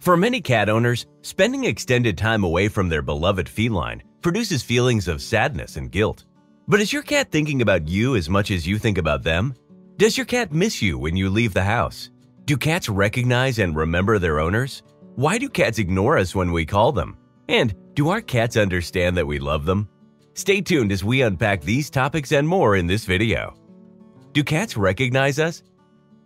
For many cat owners, spending extended time away from their beloved feline produces feelings of sadness and guilt. But is your cat thinking about you as much as you think about them? Does your cat miss you when you leave the house? Do cats recognize and remember their owners? Why do cats ignore us when we call them? And do our cats understand that we love them? Stay tuned as we unpack these topics and more in this video. Do cats recognize us?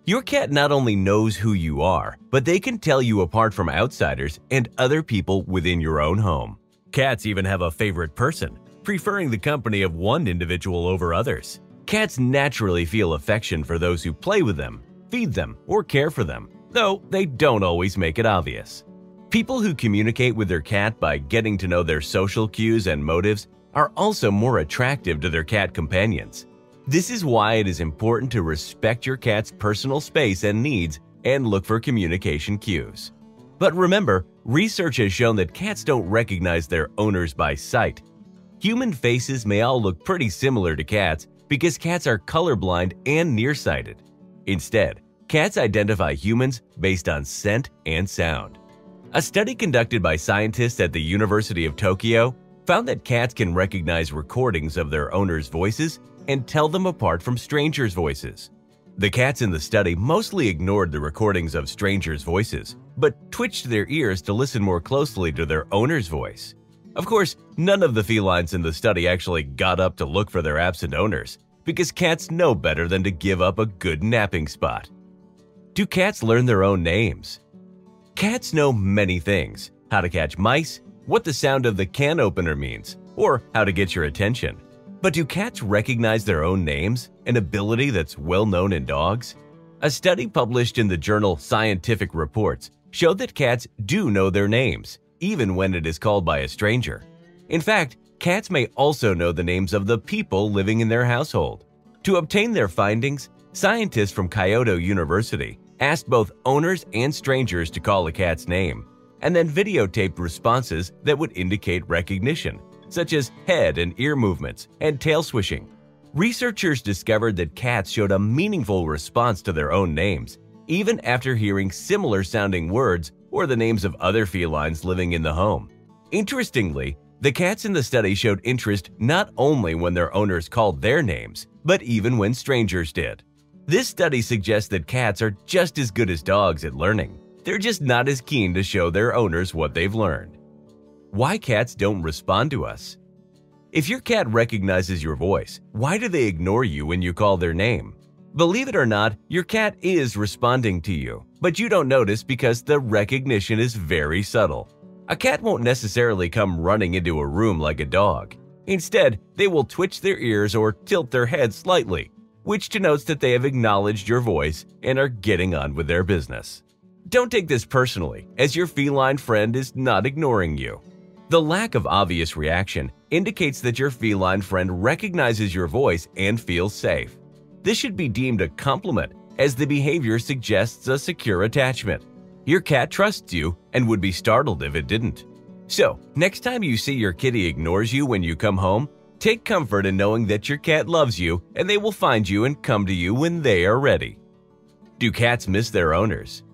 Your cat not only knows who you are, but they can tell you apart from outsiders and other people within your own home. Cats even have a favorite person, preferring the company of one individual over others. Cats naturally feel affection for those who play with them, feed them, or care for them, though they don't always make it obvious. People who communicate with their cat by getting to know their social cues and motives are also more attractive to their cat companions. This is why it is important to respect your cat's personal space and needs and look for communication cues. But remember, research has shown that cats don't recognize their owners by sight. Human faces may all look pretty similar to cats because cats are colorblind and nearsighted. Instead, cats identify humans based on scent and sound. A study conducted by scientists at the University of Tokyo found that cats can recognize recordings of their owners' voices and tell them apart from strangers' voices. The cats in the study mostly ignored the recordings of strangers' voices, but twitched their ears to listen more closely to their owner's voice. Of course, none of the felines in the study actually got up to look for their absent owners, because cats know better than to give up a good napping spot. Do cats learn their own names? Cats know many things how to catch mice, what the sound of the can opener means, or how to get your attention. But do cats recognize their own names, an ability that's well known in dogs? A study published in the journal Scientific Reports showed that cats do know their names, even when it is called by a stranger. In fact, cats may also know the names of the people living in their household. To obtain their findings, scientists from Kyoto University asked both owners and strangers to call a cat's name, and then videotaped responses that would indicate recognition such as head and ear movements and tail swishing. Researchers discovered that cats showed a meaningful response to their own names, even after hearing similar sounding words or the names of other felines living in the home. Interestingly, the cats in the study showed interest not only when their owners called their names, but even when strangers did. This study suggests that cats are just as good as dogs at learning. They're just not as keen to show their owners what they've learned why cats don't respond to us. If your cat recognizes your voice, why do they ignore you when you call their name? Believe it or not, your cat is responding to you, but you don't notice because the recognition is very subtle. A cat won't necessarily come running into a room like a dog. Instead, they will twitch their ears or tilt their head slightly, which denotes that they have acknowledged your voice and are getting on with their business. Don't take this personally, as your feline friend is not ignoring you. The lack of obvious reaction indicates that your feline friend recognizes your voice and feels safe. This should be deemed a compliment as the behavior suggests a secure attachment. Your cat trusts you and would be startled if it didn't. So, next time you see your kitty ignores you when you come home, take comfort in knowing that your cat loves you and they will find you and come to you when they are ready. Do cats miss their owners?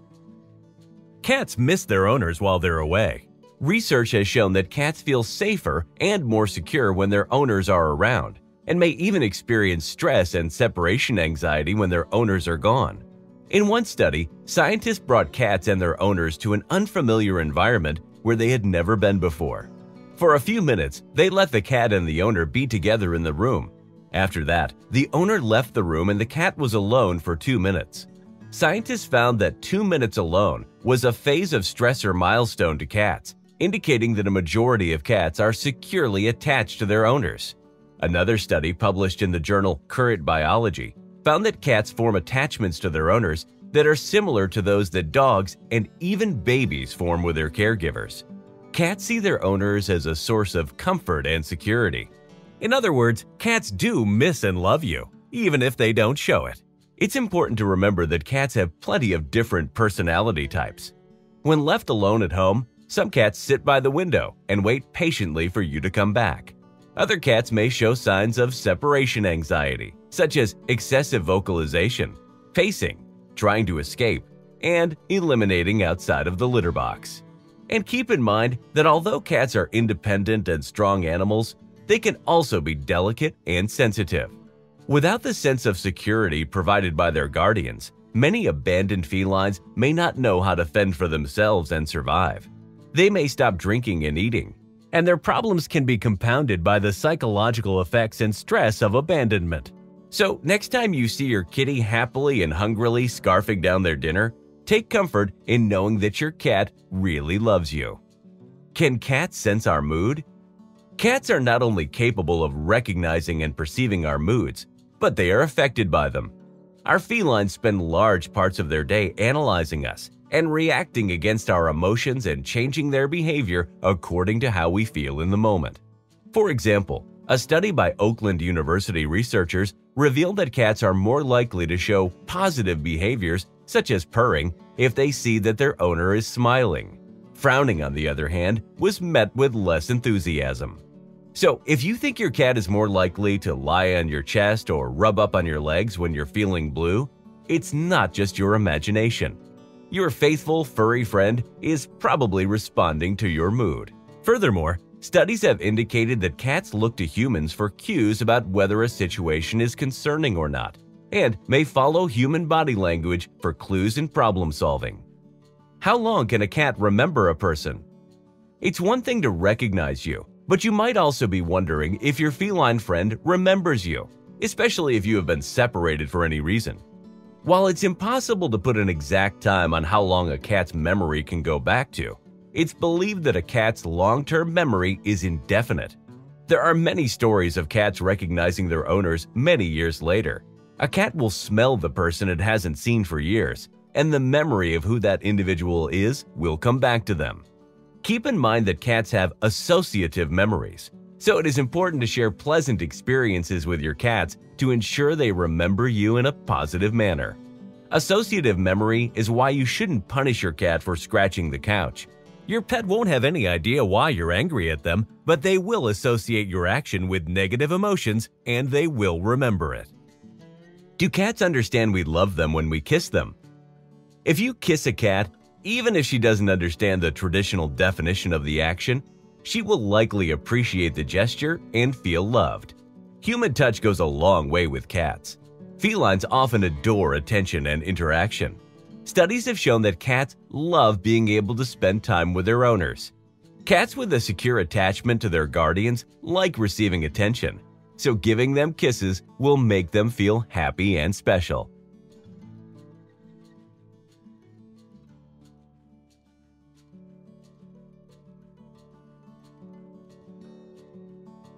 Cats miss their owners while they're away. Research has shown that cats feel safer and more secure when their owners are around, and may even experience stress and separation anxiety when their owners are gone. In one study, scientists brought cats and their owners to an unfamiliar environment where they had never been before. For a few minutes, they let the cat and the owner be together in the room. After that, the owner left the room and the cat was alone for two minutes. Scientists found that two minutes alone was a phase of stress or milestone to cats, indicating that a majority of cats are securely attached to their owners. Another study published in the journal Current Biology found that cats form attachments to their owners that are similar to those that dogs and even babies form with their caregivers. Cats see their owners as a source of comfort and security. In other words, cats do miss and love you, even if they don't show it. It's important to remember that cats have plenty of different personality types. When left alone at home, some cats sit by the window and wait patiently for you to come back. Other cats may show signs of separation anxiety, such as excessive vocalization, pacing, trying to escape, and eliminating outside of the litter box. And keep in mind that although cats are independent and strong animals, they can also be delicate and sensitive. Without the sense of security provided by their guardians, many abandoned felines may not know how to fend for themselves and survive. They may stop drinking and eating, and their problems can be compounded by the psychological effects and stress of abandonment. So, next time you see your kitty happily and hungrily scarfing down their dinner, take comfort in knowing that your cat really loves you. Can cats sense our mood? Cats are not only capable of recognizing and perceiving our moods, but they are affected by them. Our felines spend large parts of their day analyzing us and reacting against our emotions and changing their behavior according to how we feel in the moment. For example, a study by Oakland University researchers revealed that cats are more likely to show positive behaviors, such as purring, if they see that their owner is smiling. Frowning, on the other hand, was met with less enthusiasm. So, if you think your cat is more likely to lie on your chest or rub up on your legs when you're feeling blue, it's not just your imagination. Your faithful furry friend is probably responding to your mood. Furthermore, studies have indicated that cats look to humans for cues about whether a situation is concerning or not, and may follow human body language for clues in problem solving. How long can a cat remember a person? It's one thing to recognize you, but you might also be wondering if your feline friend remembers you, especially if you have been separated for any reason. While it's impossible to put an exact time on how long a cat's memory can go back to, it's believed that a cat's long-term memory is indefinite. There are many stories of cats recognizing their owners many years later. A cat will smell the person it hasn't seen for years, and the memory of who that individual is will come back to them. Keep in mind that cats have associative memories, so it is important to share pleasant experiences with your cats to ensure they remember you in a positive manner. Associative memory is why you shouldn't punish your cat for scratching the couch. Your pet won't have any idea why you're angry at them, but they will associate your action with negative emotions and they will remember it. Do cats understand we love them when we kiss them? If you kiss a cat, even if she doesn't understand the traditional definition of the action, she will likely appreciate the gesture and feel loved. Human touch goes a long way with cats. Felines often adore attention and interaction. Studies have shown that cats love being able to spend time with their owners. Cats with a secure attachment to their guardians like receiving attention, so giving them kisses will make them feel happy and special.